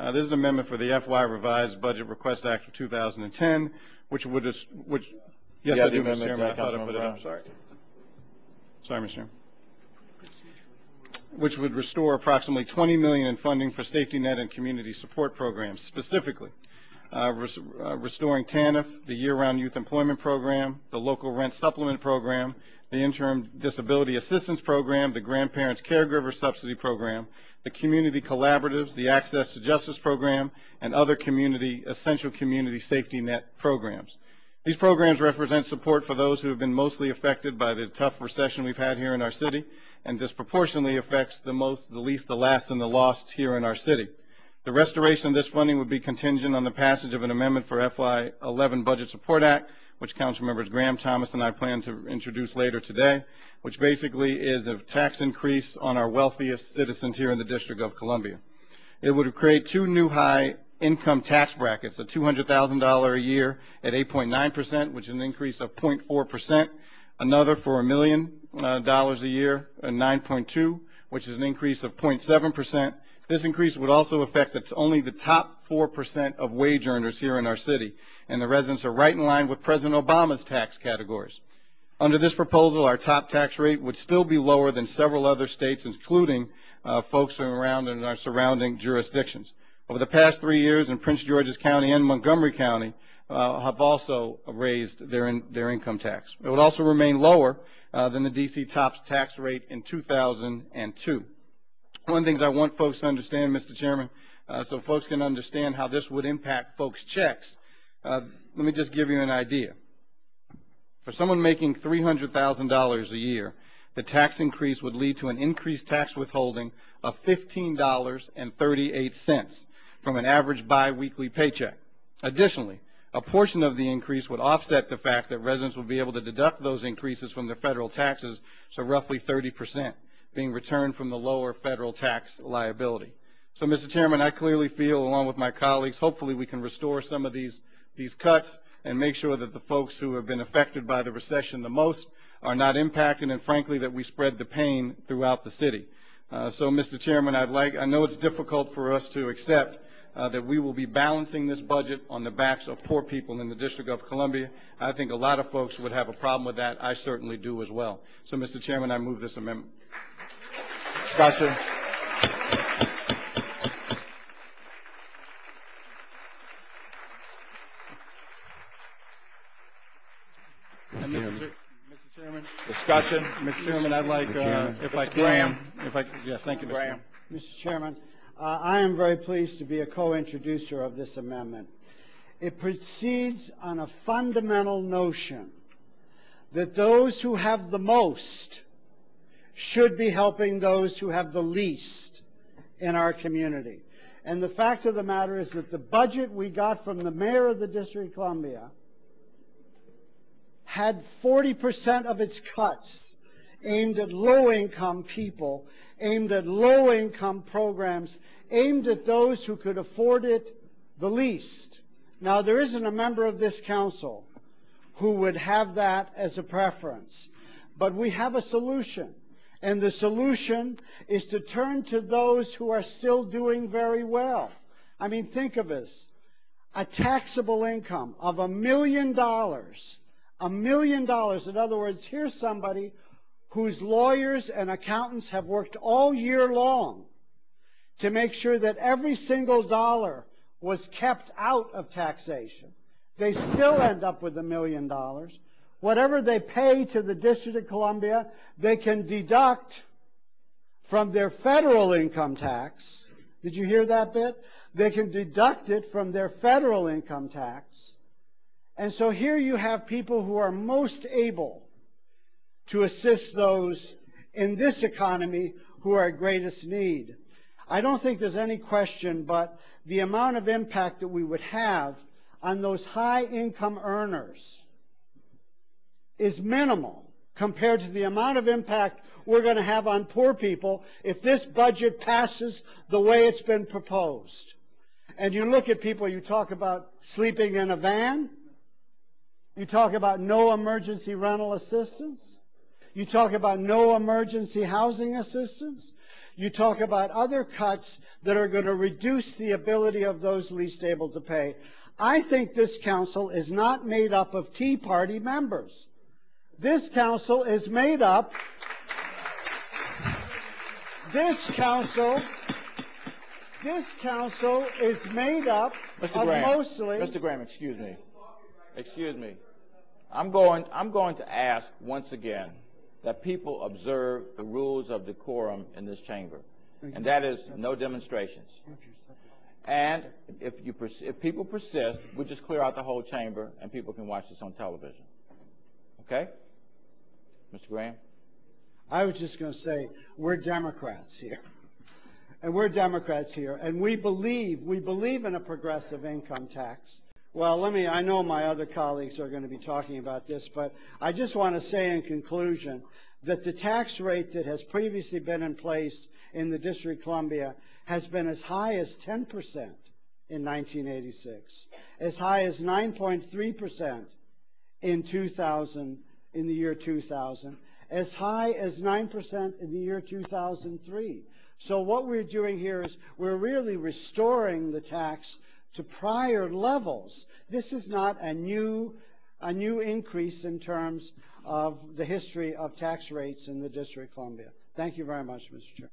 Uh, This is an amendment for the FY Revised Budget Request Act of 2010, which would, which, yes, Yeah, I do, Mr. Chairman, I thought I put it up, sorry. Sorry, Mr. Chairman. Which would restore approximately 20 million in funding for safety net and community support programs, specifically uh, res- uh, restoring TANF, the year-round youth employment program, the local rent supplement program, the interim disability assistance program, the grandparents caregiver subsidy program, the community collaboratives, the access to justice program, and other community, essential community safety net programs. These programs represent support for those who have been mostly affected by the tough recession we've had here in our city and disproportionately affects the most, the least, the last, and the lost here in our city. The restoration of this funding would be contingent on the passage of an amendment for FY 11 Budget Support Act, which Council Members Graham, Thomas, and I plan to introduce later today, which basically is a tax increase on our wealthiest citizens here in the District of Columbia. It would create two new high income tax brackets, a $200,000 a year at 8.9%, which is an increase of 0.4%, another for a million uh, dollars a year, at 9.2, which is an increase of 0.7%. This increase would also affect the- only the top 4% of wage earners here in our city, and the residents are right in line with President Obama's tax categories. Under this proposal, our top tax rate would still be lower than several other states, including uh, folks around in our surrounding jurisdictions. Over the past three years in Prince George's County and Montgomery County uh, have also raised their, in- their income tax. It would also remain lower uh, than the DC top tax rate in 2002. One of the things I want folks to understand, Mr. Chairman, uh, so folks can understand how this would impact folks' checks, uh, let me just give you an idea. For someone making $300,000 a year, the tax increase would lead to an increased tax withholding of $15.38 from an average biweekly paycheck. Additionally, a portion of the increase would offset the fact that residents would be able to deduct those increases from their federal taxes, so roughly 30% being returned from the lower federal tax liability. So, Mr. Chairman, I clearly feel, along with my colleagues, hopefully we can restore some of these, these cuts and make sure that the folks who have been affected by the recession the most are not impacted, and frankly, that we spread the pain throughout the city. Uh, so, Mr. Chairman, I'd like, I know it's difficult for us to accept uh, that we will be balancing this budget on the backs of poor people in the District of Columbia. I think a lot of folks would have a problem with that. I certainly do as well. So, Mr. Chairman, I move this amendment. Discussion. And Mr. Chairman, Discussion. Mr. Chairman, I'd like, uh, if I can, if I, yes, thank you, Mr. Chairman. Mr. Chairman, uh, I am very pleased to be a co-introducer of this amendment. It proceeds on a fundamental notion that those who have the most should be helping those who have the least in our community. And the fact of the matter is that the budget we got from the mayor of the District of Columbia had 40% of its cuts aimed at low-income people, aimed at low-income programs, aimed at those who could afford it the least. Now, there isn't a member of this council who would have that as a preference, but we have a solution. And the solution is to turn to those who are still doing very well. I mean, think of this. A taxable income of a million dollars a million dollars. In other words, here's somebody whose lawyers and accountants have worked all year long to make sure that every single dollar was kept out of taxation. They still end up with a million dollars. Whatever they pay to the District of Columbia, they can deduct from their federal income tax. Did you hear that bit? They can deduct it from their federal income tax. And so here you have people who are most able to assist those in this economy who are at greatest need. I don't think there's any question but the amount of impact that we would have on those high income earners is minimal compared to the amount of impact we're going to have on poor people if this budget passes the way it's been proposed. And you look at people, you talk about sleeping in a van, you talk about no emergency rental assistance. You talk about no emergency housing assistance. You talk about other cuts that are going to reduce the ability of those least able to pay. I think this council is not made up of Tea Party members. This council is made up, this council, this council is made up Mr. of Graham. mostly. Mr. Graham, excuse me. Excuse me. I'm going, I'm going to ask once again that people observe the rules of decorum in this chamber. And that is no demonstrations. And if you, pers- if people persist, we just clear out the whole chamber and people can watch this on television. Okay? Mr. Graham? I was just going to say, we're Democrats here. And we're Democrats here, and we believe, we believe in a progressive income tax. Well, let me, I know my other colleagues are going to be talking about this, but I just want to say in conclusion that the tax rate that has previously been in place in the District of Columbia has been as high as 10% in 1986, as high as 9.3% in 2000, in the year 2000, as high as 9% in the year 2003. So what we're doing here is we're really restoring the tax to prior levels. This is not a new, a new increase in terms of the history of tax rates in the District of Columbia. Thank you very much, Mr. Chair.